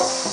you.